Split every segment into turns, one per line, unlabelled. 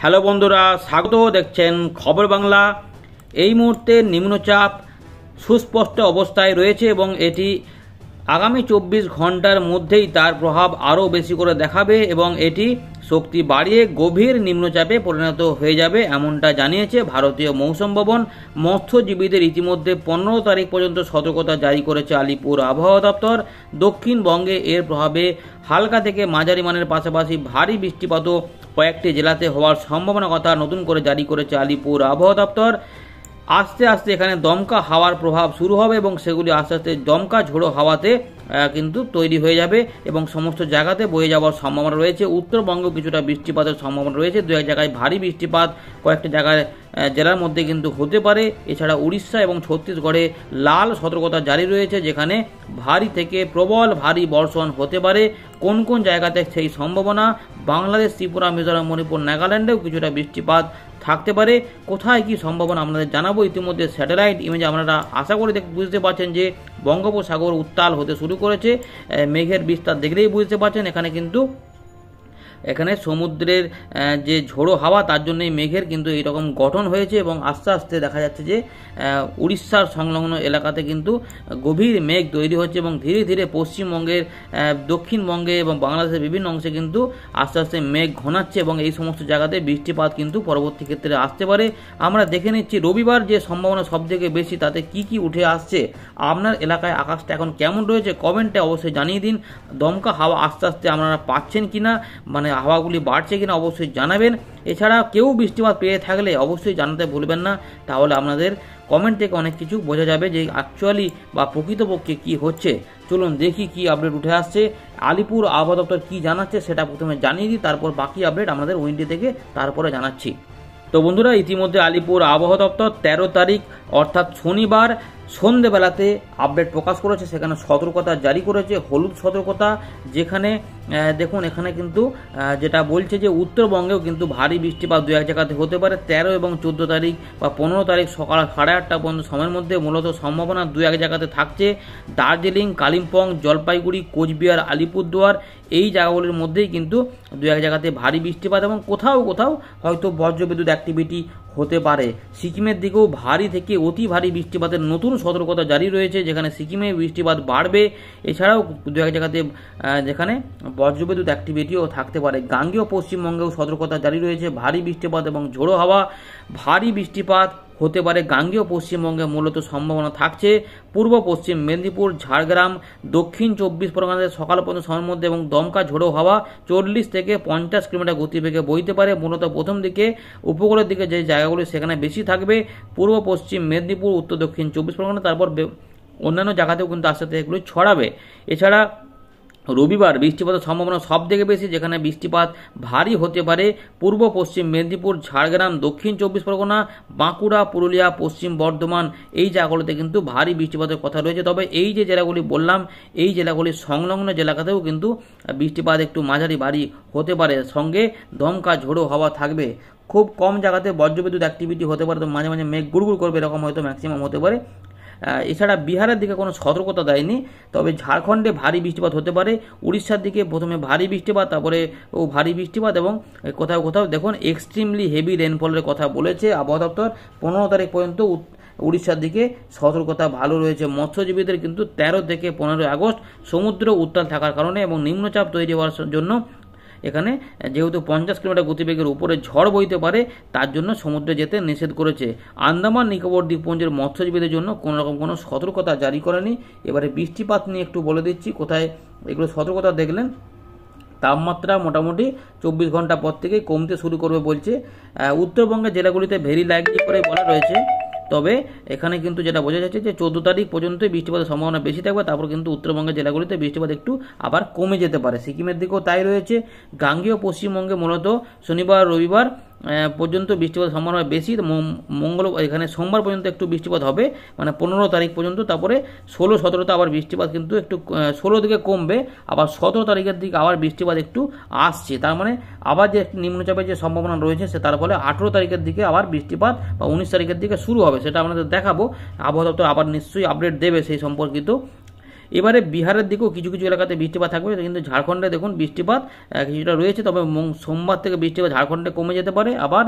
Hello বন্ধুরা, স্বাগত দেখছেন খবর বাংলা। এই মুহূর্তে নিম্নচাপ সুস্পষ্ট অবস্থায় রয়েছে এবং এটি আগামী চব্বিশ ঘণ্টার মধ্যেই তার প্রভাব আরও বেশি করে দেখাবে এবং এটি শক্তি বাড়িয়ে গভীর নিম্নচাপে পরিণত হয়ে যাবে এমনটা জানিয়েছে ভারতীয় মৌসুম ভবন। মৎস্যজীবীদের ইতিমধ্যে পনেরো তারিখ পর্যন্ত সতর্কতা জারি করেছে আলিপুর আবহাওয়া দপ্তর। দক্ষিণবঙ্গে এর প্রভাবে হালকা থেকে মাঝারি মানের পাশাপাশি ভারী বৃষ্টিপাতও কয়েকটি জেলাতে হওয়ার সম্ভাবনা কথা নতুন করে জারি করেছে আলিপুর আবহাওয়া দপ্তর। আস্তে আস্তে এখানে দমকা হাওয়ার প্রভাব শুরু হবে এবং সেগুলি আস্তে আস্তে দমকা ঝোড়ো হাওয়াতে কিন্তু তৈরি হয়ে যাবে এবং সমস্ত জায়গাতে বয়ে যাওয়ার সম্ভাবনা রয়েছে। উত্তরবঙ্গেও কিছুটা বৃষ্টিপাতের সম্ভাবনা রয়েছে। দু এক জায়গায় ভারী বৃষ্টিপাত, কয়েকটি জায়গায় জেলার মধ্যে কিন্তু হতে পারে। এছাড়া উড়িষ্যা এবং ছত্তিশগড়ে লাল সতর্কতা জারি রয়েছে, যেখানে ভারী থেকে প্রবল ভারী বর্ষণ হতে পারে। কোন কোন জায়গাতে সেই সম্ভাবনা? বাংলাদেশ, ত্রিপুরা, মিজোরাম, মণিপুর, নাগাল্যান্ডেও কিছুটা বৃষ্টিপাত থাকতে পারে। কোথায় কি সম্ভাবনা আপনাদের জানাব। ইতিমধ্যে স্যাটেলাইট ইমেজ আপনারা আশা করে বুঝতে পারছেন যে বঙ্গোপসাগর উত্তাল হতে শুরু করেছে। মেঘের বিস্তার দেখলেই বুঝতে পারছেন। এখানে কিন্তু এখানে সমুদ্রের যে ঝোড়ো হাওয়া, তার জন্যই মেঘের কিন্তু এইরকম গঠন হয়েছে এবং আস্তে আস্তে দেখা যাচ্ছে যে উড়িষ্যার সংলগ্ন এলাকাতে কিন্তু গভীর মেঘ তৈরি হচ্ছে এবং ধীরে ধীরে পশ্চিমবঙ্গের দক্ষিণবঙ্গে এবং বাংলাদেশের বিভিন্ন অংশে কিন্তু আস্তে আস্তে মেঘ ঘনাচ্ছে এবং এই সমস্ত জায়গাতে বৃষ্টিপাত কিন্তু পরবর্তী ক্ষেত্রে আসতে পারে। আমরা দেখে নিচ্ছি রবিবার যে সম্ভাবনা সবথেকে বেশি, তাতে কি কি উঠে আসছে, আপনার এলাকায় আকাশটা এখন কেমন রয়েছে, কমেন্টে অবশ্যই জানিয়ে দিন। দমকা হাওয়া আস্তে আস্তে আপনারা পাচ্ছেন কিনা মানে হাওয়াগুলি বাড়ছে কিনা অবশ্যই জানাবেন। এছাড়া কেউ বৃষ্টিপাত পেয়ে থাকলে অবশ্যই জানাতে ভুলবেন না। তাহলে আপনাদের কমেন্ট থেকে অনেক কিছু বোঝা যাবে যে অ্যাকচুয়ালি বা প্রকৃতপক্ষে কি হচ্ছে। চলুন দেখি কি আপডেট উঠে আসছে। আলিপুর আবহাওয়া দপ্তর কী জানাচ্ছে সেটা প্রথমে জানিয়ে দিই, তারপর বাকি আপডেট আমাদের উইন্ডি থেকে তারপরে জানাচ্ছি। তো বন্ধুরা, ইতিমধ্যে আলিপুর আবহাওয়া দপ্তর তেরো তারিখ অর্থাৎ শনিবার সন্ধেবেলাতে আপডেট প্রকাশ করেছে, সেখানে সতর্কতা জারি করেছে, হলুদ সতর্কতা, যেখানে দেখুন, এখানে কিন্তু যেটা বলছে যে উত্তরবঙ্গেও কিন্তু ভারী বৃষ্টিপাত দু এক জায়গাতে হতে পারে। তেরো এবং চোদ্দ তারিখ বা পনেরো তারিখ সকাল সাড়ে আটটা পর্যন্ত সময়ের মধ্যে মূলত সম্ভাবনা দু এক জায়গাতে থাকছে। দার্জিলিং, কালিম্পং, জলপাইগুড়ি, কোচবিহার, আলিপুরদুয়ার, এই জায়গাগুলির মধ্যেই কিন্তু দু এক জায়গাতে ভারী বৃষ্টিপাত এবং কোথাও কোথাও হয়তো বজ্রবিদ্যুৎ অ্যাক্টিভিটি হতে পারে। সিকিমের দিকেও ভারী থেকে অতি ভারী বৃষ্টিপাতের নতুন সতর্কতা জারি রয়েছে, যেখানে সিকিমে বৃষ্টিপাত বাড়বে। এছাড়াও দু এক জায়গাতে যেখানে বজ্রবিদ্যুৎ অ্যাক্টিভিটিও থাকতে পারে। গাঙ্গেয় পশ্চিমবঙ্গেও সতর্কতা জারি রয়েছে। ভারী বৃষ্টিপাত এবং ঝোড়ো হাওয়া, ভারী বৃষ্টিপাত হতে পারে গাঙ্গেয় পশ্চিমবঙ্গে মূলত সম্ভাবনা থাকছে। পূর্ব পশ্চিম মেদিনীপুর, ঝাড়গ্রাম, দক্ষিণ চব্বিশ পরগনাতে সকাল পর্যন্ত সময়ের মধ্যে এবং দমকা ঝোড়ো হওয়া চল্লিশ থেকে পঞ্চাশ কিলোমিটার গতিবেগে বইতে পারে। মূলত প্রথম দিকে, উপকূলের দিকে যে জায়গাগুলি সেখানে বেশি থাকবে, পূর্ব পশ্চিম মেদিনীপুর, উত্তর দক্ষিণ চব্বিশ পরগনা, তারপর অন্যান্য জায়গাতেও কিন্তু আস্তে আস্তে এগুলি ছড়াবে। এছাড়া রবিবার বৃষ্টিপাতের সম্ভাবনা সব থেকে বেশি, যেখানে বৃষ্টিপাত ভারী হতে পারে পূর্ব পশ্চিম মেদিনীপুর, ঝাড়গ্রাম, দক্ষিণ চব্বিশ পরগনা, বাঁকুড়া, পুরুলিয়া, পশ্চিম বর্ধমান, এই জায়গাগুলোতে কিন্তু ভারী বৃষ্টিপাতের কথা রয়েছে। তবে এই যে জেলাগুলি বললাম, এই জেলাগুলির সংলগ্ন জেলাকাতেও কিন্তু বৃষ্টিপাত একটু মাঝারি ভারী হতে পারে। সঙ্গে দমকা ঝোড়ো হওয়া থাকবে। খুব কম জায়গাতে বজ্রবিদ্যুৎ অ্যাক্টিভিটি হতে পারে, তো মাঝে মাঝে মেঘ গুড়গুড় করবে, এরকম হয়তো ম্যাক্সিমাম হতে পারে। এছাড়া বিহারের দিকে কোনো সতর্কতা দেয়নি, তবে ঝাড়খণ্ডে ভারী বৃষ্টিপাত হতে পারে, উড়িষ্যার দিকে প্রথমে ভারী বৃষ্টিপাত, তারপরে ও ভারী বৃষ্টিপাত এবং কোথাও কোথাও দেখুন এক্সট্রিমলি হেভি রেনফলের কথা বলেছে আবহাওয়া দপ্তর। পনেরো তারিখ পর্যন্ত উড়িষ্যার দিকে সতর্কতা ভালো রয়েছে। মৎস্যজীবীদের কিন্তু তেরো থেকে পনেরোই আগস্ট সমুদ্র উত্তাল থাকার কারণে এবং নিম্নচাপ তৈরি হওয়ার জন্য এখানে যেহেতু পঞ্চাশ কিলোমিটার গতিবেগের উপরে ঝড় বইতে পারে, তার জন্য সমুদ্রে যেতে নিষেধ করেছে। আন্দামান নিকোবর দ্বীপপুঞ্জের মৎস্যজীবীদের জন্য কোনো রকম কোনো সতর্কতা জারি করেনি। এবারে বৃষ্টিপাত নিয়ে একটু বলে দিচ্ছি, কোথায় এগুলো সতর্কতা দেখলেন? তাপমাত্রা মোটামুটি চব্বিশ ঘণ্টা পর থেকেই কমতে শুরু করবে বলছে। উত্তরবঙ্গের জেলাগুলিতে ভেরি লাইকলি করে বলা রয়েছে। তবে এখানে কিন্তু যেটা বোঝা যাচ্ছে যে চোদ্দ তারিখ পর্যন্তই বৃষ্টিপাতের সম্ভাবনা বেশি থাকবে, তারপর কিন্তু উত্তরবঙ্গের জেলাগুলিতে বৃষ্টিপাত একটু আবার কমে যেতে পারে। সিকিমের দিকেও তাই রয়েছে। গাঙ্গেয় পশ্চিমবঙ্গে মূলত শনিবার, রবিবার পর্যন্ত বৃষ্টিপাত সম্ভাবনা বেশি মঙ্গল এখানে সোমবার পর্যন্ত একটু বৃষ্টিপাত হবে মানে পনেরো তারিখ পর্যন্ত, তারপরে ষোলো সতেরোতে আবার বৃষ্টিপাত কিন্তু একটু ষোলো দিকে কমবে, আবার সতেরো তারিখের দিকে আবার বৃষ্টিপাত একটু আসছে, তার মানে আবার যে নিম্নচাপের যে সম্ভাবনা রয়েছে, সে তার ফলে আঠেরো তারিখের দিকে আবার বৃষ্টিপাত বা উনিশ তারিখের দিকে শুরু হবে, সেটা আপনাদের দেখাবো, আবহাওয়া দপ্তর আবার নিশ্চয়ই আপডেট দেবে সেই সম্পর্কিত এবারে বিহারের দিকেও কিছু কিছু এলাকাতে বৃষ্টিপাত থাকবে, কিন্তু ঝাড়খণ্ডে দেখুন বৃষ্টিপাত কিছুটা রয়েছে, তবে সোমবার থেকে বৃষ্টিপাত ঝাড়খণ্ডে কমে যেতে পারে। আবার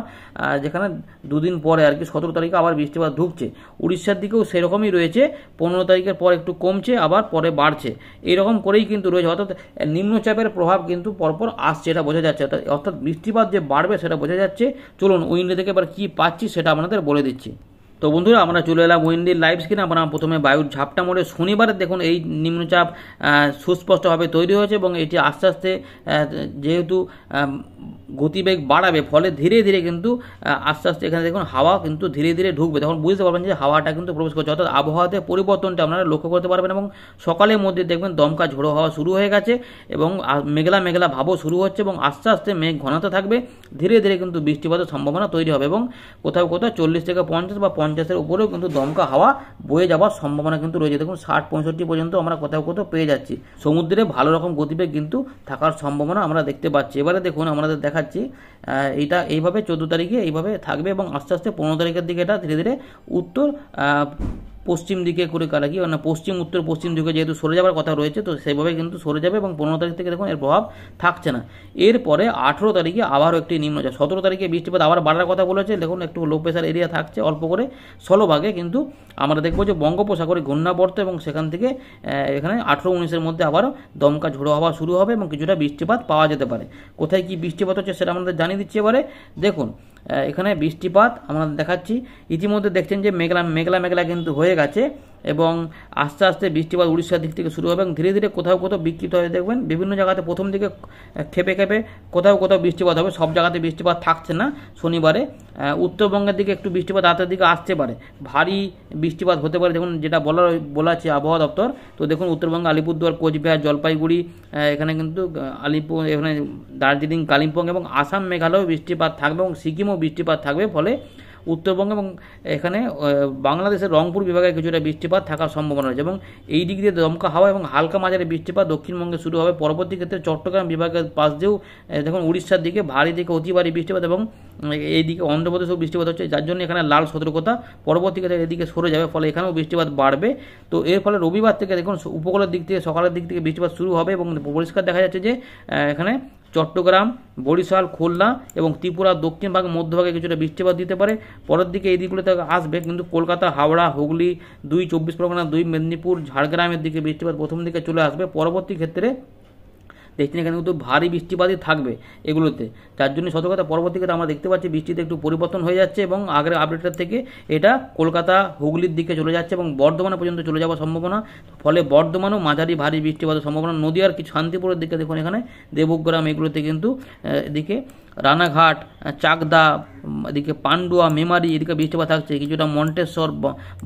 যেখানে দুদিন পরে আর কি, সতেরো তারিখে আবার বৃষ্টিপাত ঢুকছে। উড়িষ্যার দিকেও সেরকমই রয়েছে, পনেরো তারিখের পর একটু কমছে, আবার পরে বাড়ছে। এরকম করেই কিন্তু রয়েছে, অর্থাৎ নিম্নচাপের প্রভাব কিন্তু পরপর আসছে, এটা বোঝা যাচ্ছে। অর্থাৎ বৃষ্টিপাত যে বাড়বে, সেটা বোঝা যাচ্ছে। চলুন, উইন্ডে থেকে এবার কী পাচ্ছি, সেটা আপনাদের বলে দিচ্ছি। তো বন্ধুরা, আমরা চলে এলাম উইন্ডির লাইভ স্ক্রিনে আমরা প্রথমে বায়ুর ঝাপটা মোড়ে শনিবারে দেখুন এই নিম্নচাপ সুস্পষ্টভাবে তৈরি হয়েছে এবং এটি আস্তে আস্তে যেহেতু গতিবেগ বাড়াবে, ফলে ধীরে ধীরে কিন্তু আস্তে আস্তে এখানে দেখুন হাওয়া কিন্তু ধীরে ধীরে ঢুকবে। তখন বুঝতে পারবেন যে হাওয়াটা কিন্তু প্রবেশ করছে, অর্থাৎ আবহাওয়াতে পরিবর্তনটা আপনারা লক্ষ্য করতে পারবেন এবং সকালের মধ্যে দেখবেন দমকা ঝোড়ো হওয়া শুরু হয়ে গেছে এবং মেঘলা মেঘলা ভাবও শুরু হচ্ছে এবং আস্তে আস্তে মেঘ ঘনাতে থাকবে। ধীরে ধীরে কিন্তু বৃষ্টিপাতের সম্ভাবনা তৈরি হবে এবং কোথাও কোথাও চল্লিশ থেকে পঞ্চাশ বা পঞ্চাশের উপরেও কিন্তু দমকা হাওয়া বয়ে যাওয়ার সম্ভাবনা কিন্তু রয়েছে। দেখুন, ষাট, পঁয়ষট্টি পর্যন্ত আমরা কোথাও কোথাও পেয়ে যাচ্ছি। সমুদ্রে ভালো রকম গতিবেগ কিন্তু থাকার সম্ভাবনা আমরা দেখতে পাচ্ছি। এবারে দেখুন, আমাদের দেখাচ্ছি এটা এইভাবে চোদ্দ তারিখে এইভাবে থাকবে এবং আস্তে আস্তে পনেরো তারিখের দিকে এটা ধীরে ধীরে উত্তর পশ্চিম দিকে করে কারা কি না পশ্চিম, উত্তর, পশ্চিম দিকে যেহেতু সরে যাওয়ার কথা রয়েছে, তো সেইভাবে কিন্তু সরে যাবে এবং পনেরো তারিখ থেকে দেখুন এর প্রভাব থাকছে না। এরপরে আঠেরো তারিখে আবারও একটি নিম্নচাপ। সতেরো তারিখে বৃষ্টিপাত আবার বাড়ার কথা বলেছে। দেখুন, একটু লো প্রেশার এরিয়া থাকছে অল্প করে। স্থলভাগে কিন্তু আমরা দেখব যে বঙ্গোপসাগরে ঘূর্ণাবর্ত এবং সেখান থেকে এখানে আঠেরো উনিশের মধ্যে আবারও দমকা ঝোড়ো হওয়া শুরু হবে এবং কিছুটা বৃষ্টিপাত পাওয়া যেতে পারে। কোথায় কি বৃষ্টিপাত হচ্ছে সেটা আমাদের জানিয়ে দিচ্ছি এবারে। দেখুন এখানে বৃষ্টিপাত আমরা দেখাচ্ছি। ইতিমধ্যে দেখছেন যে মেঘলা মেঘলা মেঘলা কিন্তু হয়ে গেছে এবং আস্তে আস্তে বৃষ্টিপাত উড়িষ্যার দিক থেকে শুরু হবে এবং ধীরে ধীরে কোথাও কোথাও বিক্ষিপ্ত হয়ে দেখবেন। বিভিন্ন জায়গাতে প্রথম দিকে খেপে খেপে কোথাও কোথাও বৃষ্টিপাত হবে। সব জায়গাতে বৃষ্টিপাত থাকছে না শনিবারে। উত্তরবঙ্গের দিকে একটু বৃষ্টিপাত রাতের দিকে আসতে পারে। ভারী বৃষ্টিপাত হতে পারে। দেখুন যেটা বলা বলা আছে আবহাওয়া দপ্তর, তো দেখুন উত্তরবঙ্গে, আলিপুরদুয়ার, কোচবিহার, জলপাইগুড়ি এখানে কিন্তু আলিপুর, এখানে দার্জিলিং, কালিম্পং এবং আসাম মেঘালয় বৃষ্টিপাত থাকবে এবং সিকিমও বৃষ্টিপাত থাকবে। ফলে উত্তরবঙ্গ এবং এখানে বাংলাদেশের রংপুর বিভাগে কিছুটা বৃষ্টিপাত থাকার সম্ভাবনা রয়েছে এবং এই দিক দিয়ে দমকা হাওয়া এবং হালকা মাঝারি বৃষ্টিপাত দক্ষিণবঙ্গে শুরু হবে। পরবর্তী ক্ষেত্রে চট্টগ্রাম বিভাগের পাশ দিয়েও দেখুন, উড়িষ্যার দিকে ভারী দিকে অতি ভারী বৃষ্টিপাত এবং এইদিকে অন্ধ্রপ্রদেশেও বৃষ্টিপাত হচ্ছে। যার জন্য এখানে লাল সতর্কতা পরবর্তী ক্ষেত্রে এদিকে সরে যাবে, ফলে এখানেও বৃষ্টিপাত বাড়বে। তো এর ফলে রবিবার থেকে, দেখুন, উপকূলের দিক থেকে, সকালের দিক থেকে বৃষ্টিপাত শুরু হবে এবং পরিষ্কার দেখা যাচ্ছে যে এখানে চট্টগ্রাম, বরিশাল, খুলনা এবং ত্রিপুরা দক্ষিণ ভাগে মধ্যভাগে কিছুটা বৃষ্টিপাত দিতে পারে। পরের দিকে এই দিকগুলোতে আসবে কিন্তু কলকাতা, হাওড়া, হুগলি, দুই চব্বিশ পরগনা, দুই মেদিনীপুর, ঝাড়গ্রামের দিকে বৃষ্টিপাত প্রথম দিকে চলে আসবে। পরবর্তী ক্ষেত্রে দেখছেন এখানে কিন্তু ভারী বৃষ্টিপাতই থাকবে এগুলোতে। যার জন্য সতর্কতা পরবর্তীতে আমরা দেখতে পাচ্ছি বৃষ্টিতে একটু পরিবর্তন হয়ে যাচ্ছে এবং আগের আপডেটের থেকে এটা কলকাতা, হুগলির দিকে চলে যাচ্ছে এবং বর্ধমানে পর্যন্ত চলে যাওয়ার সম্ভাবনা। ফলে বর্ধমানেও মাঝারি ভারী বৃষ্টিপাতের সম্ভাবনা। নদীয়ার কিছু শান্তিপুরের দিকে দেখুন এখানে, দেবগ্রাম এগুলোতে কিন্তু এদিকে রানাঘাট, চাকদা, এদিকে পান্ডুয়া, মেমারি, এদিকে বৃষ্টিপাত থাকছে কিছুটা মন্টেশ্বর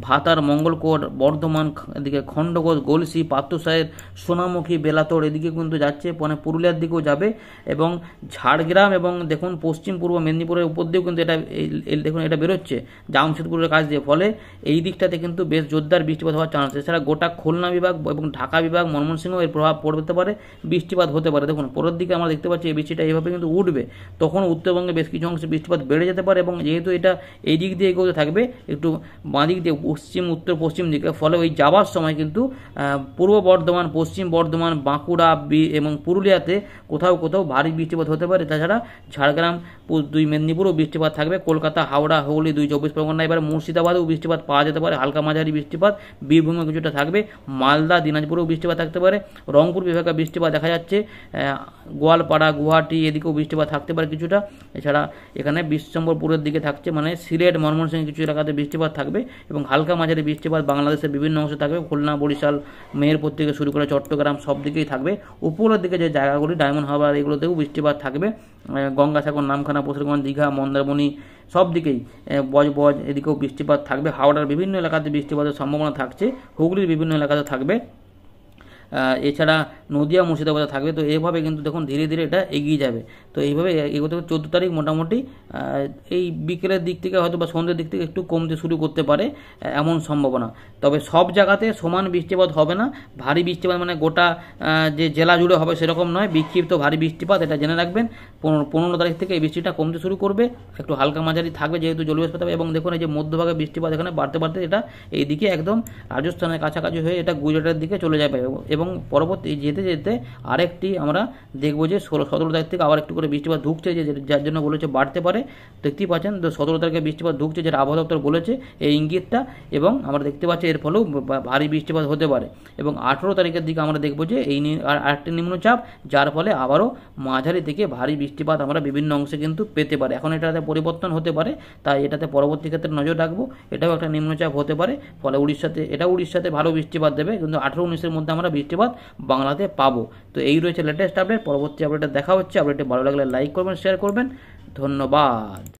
ভাতার মঙ্গলকোট, বর্ধমান এদিকে খণ্ডঘোষ গলসি পাত্রসাহের সোনামুখী, বেলাতোড়, এদিকে কিন্তু যাচ্ছে মানে পুরুলিয়ার দিকেও যাবে এবং ঝাড়গ্রাম এবং দেখুন পশ্চিম পূর্ব মেদিনীপুরের উপর দিয়েও কিন্তু এটা দেখুন এটা বেরোচ্ছে, জামশেদপুরের কাছ দিয়ে, ফলে এই দিকটাতে কিন্তু বেশ জোরদার বৃষ্টিপাত হওয়ার চান্স এছাড়া গোটা খুলনা বিভাগ এবং ঢাকা বিভাগ ময়মনসিংহ এর প্রভাব পড়তে পারে, বৃষ্টিপাত হতে পারে, দেখুন, পরের দিকে আমরা দেখতে পাচ্ছি এই বৃষ্টিটা এইভাবে কিন্তু উঠবে তখন উত্তরবঙ্গে বেশ কিছু অংশে বৃষ্টিপাত বেড়ে যেতে পারে এবং যেহেতু এটা এই দিক দিয়ে এগোতে থাকবে, একটু বাঁ দিক দিয়ে পশ্চিম, উত্তর, পশ্চিম দিকে, ফলে ওই যাওয়ার সময় কিন্তু পূর্ব বর্ধমান, পশ্চিম বর্ধমান, বাঁকুড়া এবং পুরুলিয়াতে কোথাও কোথাও ভারী বৃষ্টিপাত হতে পারে। তাছাড়া ঝাড়গ্রাম দুই মেদিনীপুরও বৃষ্টিপাত থাকবে। কলকাতা, হাওড়া, হুগলি, দুই চব্বিশ পরগনা এবার মুর্শিদাবাদেও বৃষ্টিপাত পাওয়া যেতে পারে। হালকা মাঝারি বৃষ্টিপাত, বীরভূমে কিছুটা থাকবে। মালদা, দিনাজপুরেও বৃষ্টিপাত থাকতে পারে। রংপুর বিভাগে বৃষ্টিপাত দেখা যাচ্ছে। গোয়ালপাড়া, গুয়াহাটি এদিকেও বৃষ্টিপাত থাকতে পারে। কিছুটা। এছাড়া এখানে বিশ্বম্বরপুরের দিকে থাকছে মানে সিলেট, ময়মনসিংহ কিছু এলাকাতে বৃষ্টিপাত থাকবে এবং হালকা মাঝারি বৃষ্টিপাত বাংলাদেশের বিভিন্ন অংশে থাকবে। খুলনা, বরিশাল, মেহেরপুর থেকে শুরু করে চট্টগ্রাম সব দিকেই থাকবে। উপরের দিকে যে জায়গাগুলি, ডায়মন্ড হারবার, এগুলোতেও বৃষ্টিপাত থাকবে। গঙ্গাসাগর, নামখানা পশুরগঞ্জ দীঘা, মন্দারমণি সব দিকেই বজ বজ এদিকেও বৃষ্টিপাত থাকবে। হাওড়ার বিভিন্ন এলাকাতে বৃষ্টিপাতের সম্ভাবনা থাকছে। হুগলির বিভিন্ন এলাকাতে থাকবে। এছাড়া নদিয়া মুর্শিদাবাদে থাকবে। তো এভাবে কিন্তু দেখুন ধীরে ধীরে এটা এগিয়ে যাবে। তো এইভাবে এগোতে চোদ্দ তারিখ মোটামুটি এই বিকেলের দিক থেকে হয়তো বা সন্ধ্যের দিক থেকে একটু কমতে শুরু করতে পারে এমন সম্ভাবনা। তবে সব জায়গাতে সমান বৃষ্টিপাত হবে না। ভারী বৃষ্টিপাত মানে গোটা যে জেলা জুড়ে হবে সেরকম নয়। বিক্ষিপ্ত ভারী বৃষ্টিপাত, এটা জেনে রাখবেন। পনেরো পনেরো তারিখ থেকে এই বৃষ্টিটা কমতে শুরু করবে। একটু হালকা মাঝারি থাকবে যেহেতু জলীয়স্ফীত হবে এবং দেখুন এই যে মধ্যভাগে বৃষ্টিপাত এখানে বাড়তে বাড়তে এটা এই দিকে একদম রাজস্থানের কাছাকাছি হয়ে এটা গুজরাটের দিকে চলে যাবে। এবং পরবর্তী যেতে যেতে আরেকটি আমরা দেখব যে ষোলো, সতেরো তারিখ থেকে আবার একটু করে বৃষ্টিপাত ঢুকছে যে যার জন্য বলেছে বাড়তে পারে। দেখতেই পাচ্ছেন তো সতেরো তারিখে বৃষ্টিপাত ঢুকছে যেটা আবহাওয়া দপ্তর বলেছে এই ইঙ্গিতটা এবং আমরা দেখতে পাচ্ছি এর ফলেও ভারী বৃষ্টিপাত হতে পারে। এবং আঠেরো তারিখের দিকে আমরা দেখব যে এই আরেকটি নিম্নচাপ যার ফলে আবারও মাঝারি থেকে ভারী বৃষ্টিপাত আমরা বিভিন্ন অংশে কিন্তু পেতে পারি। এখন এটাতে পরিবর্তন হতে পারে, তাই এটাতে পরবর্তী ক্ষেত্রে নজর রাখব। এটাও একটা নিম্নচাপ হতে পারে, ফলে উড়িষ্যাতে এটা উড়িষ্যাতে ভালো বৃষ্টিপাত দেবে। কিন্তু আঠেরো, উনিশের মধ্যে আমরা বৃষ্টিপাত বাংলাতে পাবো। তো এই রয়েছে লেটেস্ট আপডেট পরবর্তী আপডেটে দেখা হচ্ছে। আপডেটটি ভালো লাগলে লাইক করবেন শেয়ার করবেন। ধন্যবাদ।